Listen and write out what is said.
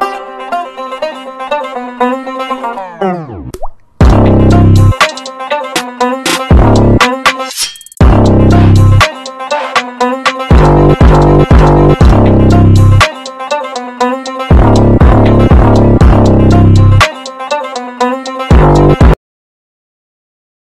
you.